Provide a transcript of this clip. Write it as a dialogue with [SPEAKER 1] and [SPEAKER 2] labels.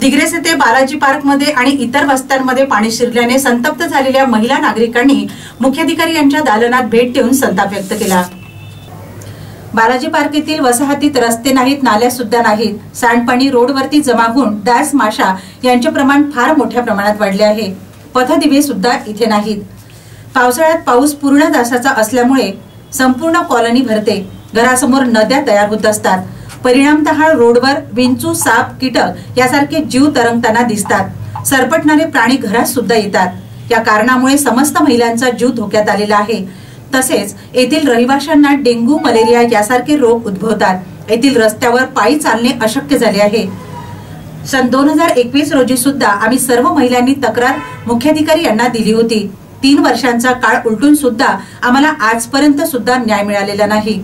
[SPEAKER 1] दिग्रेस येथे बालाजी पार्कमध्ये आणि इतर वस्त्यांमध्ये पाणी शिरल्याने संतप्त झालेल्या महिला नागरिकांनी मुख्याधिकारी यांच्या दालनात भेट देऊन संताप व्यक्त केला. बालाजी पार्क येथील वसाहतीत रस्ते नाहीत नाल्या सुद्धा नाहीत. सांडपाणी रोडवरती जमा होऊन डास माशा यांचे प्रमाण फार मोठ्या प्रमाणात वाढले आहे. पथदिवे सुद्धा इथे नाहीत. पावसाळ्यात पाऊस पूर्ण तासाचा असल्यामुळे संपूर्ण कॉलनी भरते. घरासमोर नद्या तयार होत असतात. परिणामतः रोडवर विंचू साप कीटक यासारखे जीव तरंगताना दिसतात. सरपटणारे प्राणी घरात सुद्धा येतात. या कारणामुळे समस्त महिलांचा जीव धोक्यात आलेला आहे. तसेच येथील रहिवाशांना डेंग्यू मलेरिया यासारखे रोग उद्भवतात. येथील रस्त्यावर पायी चालणे अशक्य झाले आहे. सन दोन हजार एकवीस रोजी सुद्धा आम्ही सर्व महिलांनी तक्रार मुख्याधिकारी यांना दिली होती. तीन वर्षांचा काळ उलटून सुद्धा आम्हाला आजपर्यंत सुद्धा न्याय मिळालेला नाही.